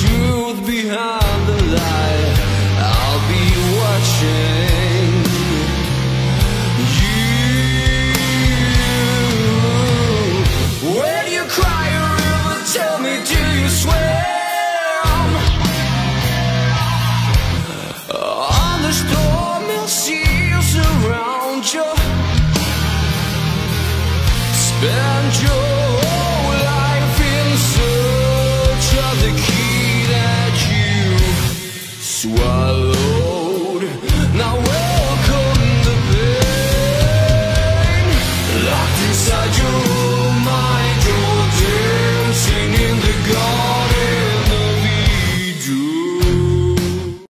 truth behind the lie. I'll be watching you. When you cry a river, tell me do you swim? On the stormy seas around you. Spend your